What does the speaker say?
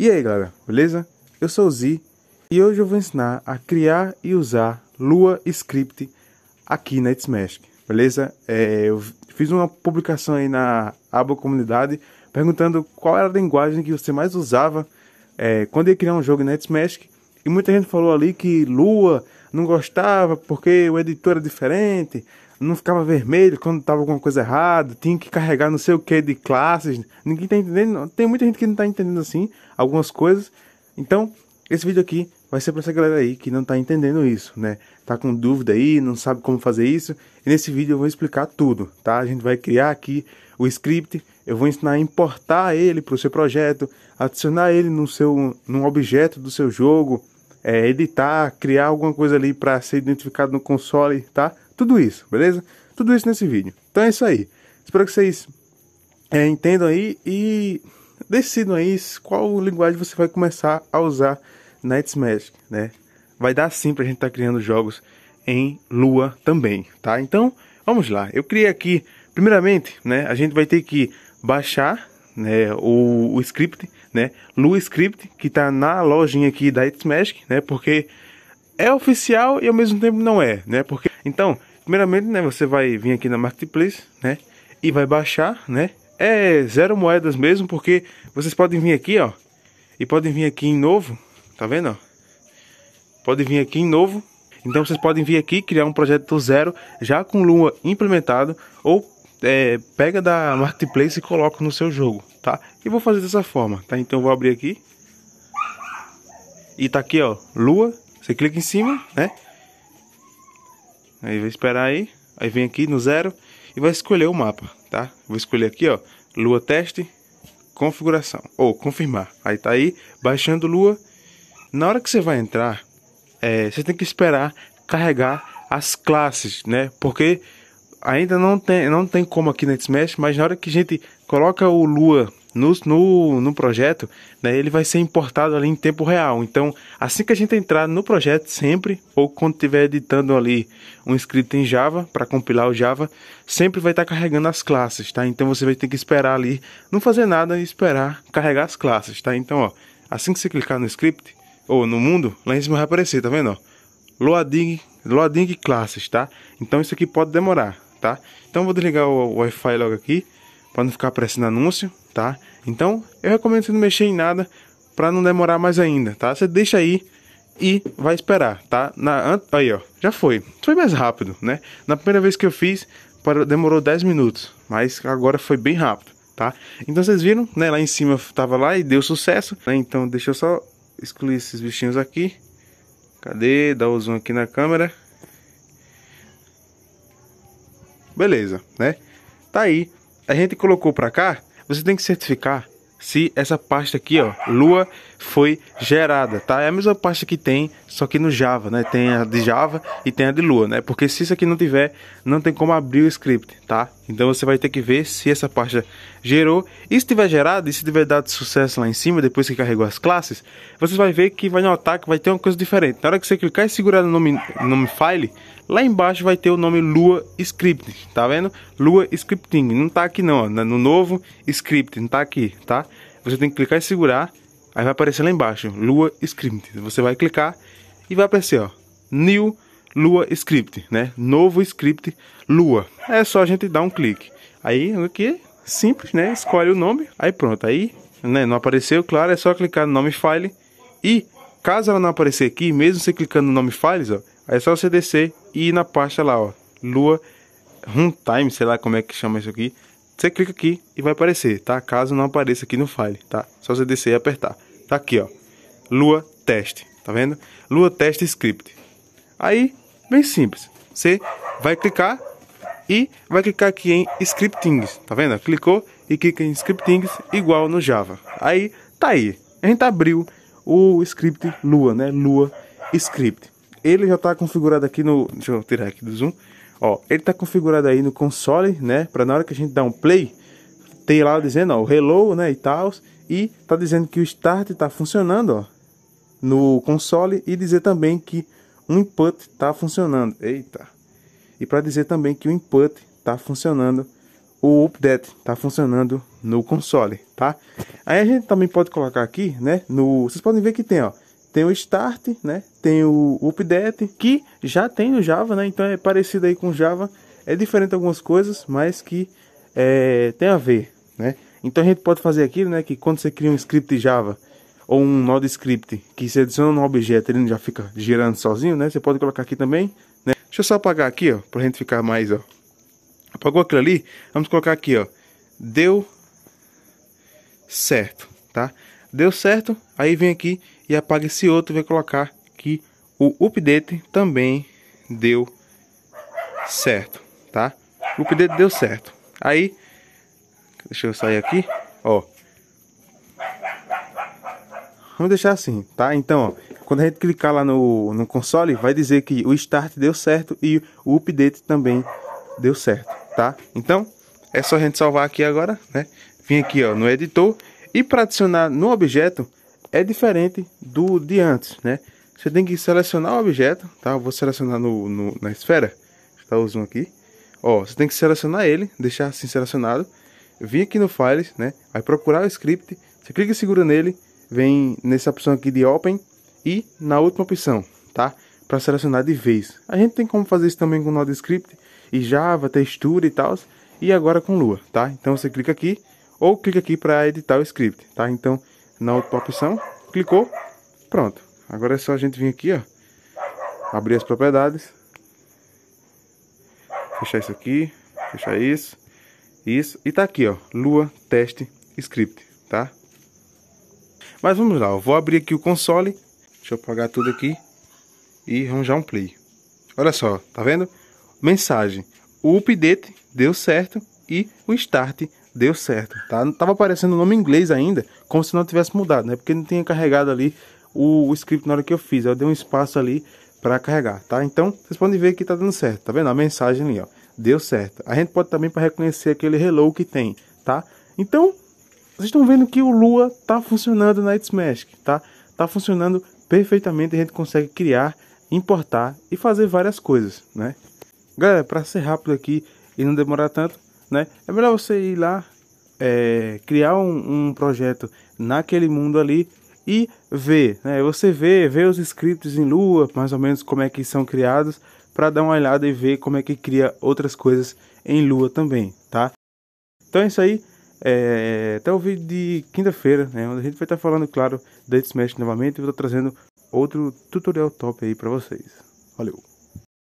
E aí galera, beleza? Eu sou o Zi e hoje eu vou ensinar a criar e usar Lua Script aqui na Etsmask, beleza? É, eu fiz uma publicação aí na aba comunidade perguntando qual era a linguagem que você mais usava é, quando ia criar um jogo na Etsmask e muita gente falou ali que Lua não gostava porque o editor era diferente, não ficava vermelho quando estava alguma coisa errada, tinha que carregar não sei o que de classes. Ninguém está entendendo, tem muita gente que não está entendendo assim algumas coisas. Então, esse vídeo aqui vai ser para essa galera aí que não está entendendo isso, né? Tá com dúvida aí, não sabe como fazer isso. E nesse vídeo eu vou explicar tudo, tá? A gente vai criar aqui o script, eu vou ensinar a importar ele para o seu projeto, adicionar ele no seu num objeto do seu jogo, é, editar, criar alguma coisa ali para ser identificado no console, tá? Tudo isso, beleza? Tudo isso nesse vídeo. Então é isso aí. Espero que vocês é, entendam aí e decidam aí qual linguagem você vai começar a usar na Magic, né? Vai dar sim pra gente estar tá criando jogos em Lua também, tá? Então, vamos lá. Eu criei aqui, primeiramente, né? A gente vai ter que baixar né, o, o script, né? Lua Script, que tá na lojinha aqui da Magic, né? Porque é oficial e ao mesmo tempo não é, né? Porque então, primeiramente, né, você vai vir aqui na Marketplace, né, e vai baixar, né? É zero moedas mesmo, porque vocês podem vir aqui, ó, e podem vir aqui em novo, tá vendo, ó? Pode vir aqui em novo. Então vocês podem vir aqui criar um projeto do zero, já com Lua implementado, ou é, pega da Marketplace e coloca no seu jogo, tá? E vou fazer dessa forma, tá? Então vou abrir aqui. E tá aqui, ó, Lua. Você clica em cima, né? Aí vai esperar aí. Aí vem aqui no zero e vai escolher o mapa, tá? Vou escolher aqui, ó, lua teste, configuração, ou confirmar. Aí tá aí, baixando lua. Na hora que você vai entrar, é, você tem que esperar carregar as classes, né? Porque ainda não tem, não tem como aqui na Smash, mas na hora que a gente coloca o lua no, no, no projeto, né, ele vai ser importado ali em tempo real. Então, assim que a gente entrar no projeto, sempre, ou quando estiver editando ali um script em Java, para compilar o Java, sempre vai estar tá carregando as classes, tá? Então, você vai ter que esperar ali, não fazer nada e esperar carregar as classes, tá? Então, ó, assim que você clicar no script, ou no mundo, lá em cima vai aparecer, tá vendo, ó? Loading, loading classes, tá? Então, isso aqui pode demorar, tá? Então, vou desligar o Wi-Fi logo aqui, para não ficar aparecendo anúncio, tá? Então, eu recomendo você não mexer em nada para não demorar mais ainda, tá? Você deixa aí e vai esperar, tá? Na, aí, ó, já foi. Foi mais rápido, né? Na primeira vez que eu fiz, demorou 10 minutos, mas agora foi bem rápido, tá? Então vocês viram, né? Lá em cima tava lá e deu sucesso, né? Então deixa eu só excluir esses bichinhos aqui. Cadê? Dá o zoom aqui na câmera. Beleza, né? Tá aí. A gente colocou pra cá você tem que certificar se essa pasta aqui, ó, Lua, foi gerada, tá? É a mesma pasta que tem, só que no Java, né? Tem a de Java e tem a de Lua, né? Porque se isso aqui não tiver, não tem como abrir o script, tá? Então você vai ter que ver se essa pasta gerou. E se tiver gerado, e se tiver dado sucesso lá em cima, depois que carregou as classes, você vai ver que vai notar que vai ter uma coisa diferente. Na hora que você clicar e segurar no nome, no nome file, Lá embaixo vai ter o nome Lua Script, tá vendo? Lua Scripting, não tá aqui não, ó, no novo script, não tá aqui, tá? Você tem que clicar e segurar, aí vai aparecer lá embaixo, Lua Script. Você vai clicar e vai aparecer, ó, New Lua Script, né? Novo script Lua. É só a gente dar um clique. Aí aqui simples, né? Escolhe o nome, aí pronto. Aí, né, não apareceu, claro, é só clicar no nome file e caso ela não aparecer aqui, mesmo você clicando no nome files, ó, é só você descer e ir na pasta lá, ó, Lua Runtime, sei lá como é que chama isso aqui. Você clica aqui e vai aparecer, tá? Caso não apareça aqui no file, tá? Só você descer e apertar. Tá aqui, ó. Lua Teste, tá vendo? Lua Teste Script. Aí, bem simples. Você vai clicar e vai clicar aqui em Scriptings, tá vendo? Clicou e clica em Scriptings igual no Java. Aí, tá aí. A gente abriu o script Lua, né? Lua Script ele já está configurado aqui no. Deixa eu tirar aqui do zoom. Ó, ele está configurado aí no console, né? Para na hora que a gente dá um play, tem lá dizendo, ó, hello, né? E tal. E tá dizendo que o start está funcionando, ó, no console. E dizer também que o input está funcionando. Eita! E para dizer também que o input está funcionando o update está funcionando no console, tá? Aí a gente também pode colocar aqui, né? No, vocês podem ver que tem, ó, tem o start, né? Tem o update que já tem no Java, né? Então é parecido aí com Java, é diferente algumas coisas, mas que é, tem a ver, né? Então a gente pode fazer aquilo, né? Que quando você cria um script Java ou um node script que você adiciona no objeto, ele já fica girando sozinho, né? Você pode colocar aqui também, né? Deixa eu só apagar aqui, ó, pra gente ficar mais, ó. Apagou aquilo ali, vamos colocar aqui, ó. Deu certo, tá? Deu certo, aí vem aqui e apaga esse outro, vai colocar que o update também deu certo, tá? O update deu certo. Aí, deixa eu sair aqui, ó. Vamos deixar assim, tá? Então, ó, quando a gente clicar lá no, no console, vai dizer que o start deu certo e o update também deu certo, tá? Então, é só a gente salvar aqui agora, né? Vim aqui, ó, no editor e para adicionar no objeto é diferente do de antes, né? Você tem que selecionar o objeto, tá? Eu vou selecionar no, no na esfera, está o zoom aqui. Ó, você tem que selecionar ele, deixar assim selecionado. Vir aqui no Files, né? Vai procurar o script, você clica e segura nele, vem nessa opção aqui de Open e na última opção, tá? Para selecionar de vez. A gente tem como fazer isso também com Node Script e Java, textura e tal, e agora com Lua, tá? Então você clica aqui ou clica aqui para editar o script, tá? Então na última opção, clicou, pronto. Agora é só a gente vir aqui, ó, abrir as propriedades, fechar isso aqui, fechar isso, isso, e tá aqui, ó, Lua Teste Script, tá? Mas vamos lá, eu vou abrir aqui o console, deixa eu apagar tudo aqui e arranjar um play. Olha só, tá vendo? Mensagem, o update deu certo e o start deu certo, tá? Não tava aparecendo o nome em inglês ainda, como se não tivesse mudado, né? Porque não tinha carregado ali o, o script na hora que eu fiz. Eu dei um espaço ali para carregar, tá? Então, vocês podem ver que tá dando certo, tá vendo? A mensagem ali, ó, deu certo. A gente pode também para reconhecer aquele hello que tem, tá? Então, vocês estão vendo que o Lua tá funcionando na Smash, tá? Tá funcionando perfeitamente, a gente consegue criar, importar e fazer várias coisas, né? Galera, para ser rápido aqui e não demorar tanto, né? É melhor você ir lá, é, criar um, um, projeto naquele mundo ali e ver, né? Você vê, vê os scripts em Lua, mais ou menos como é que são criados, para dar uma olhada e ver como é que cria outras coisas em Lua também, tá? Então é isso aí. É, até o vídeo de quinta-feira, né, onde a gente vai estar falando, claro, da Smash novamente e vou estar trazendo outro tutorial top aí para vocês. Valeu!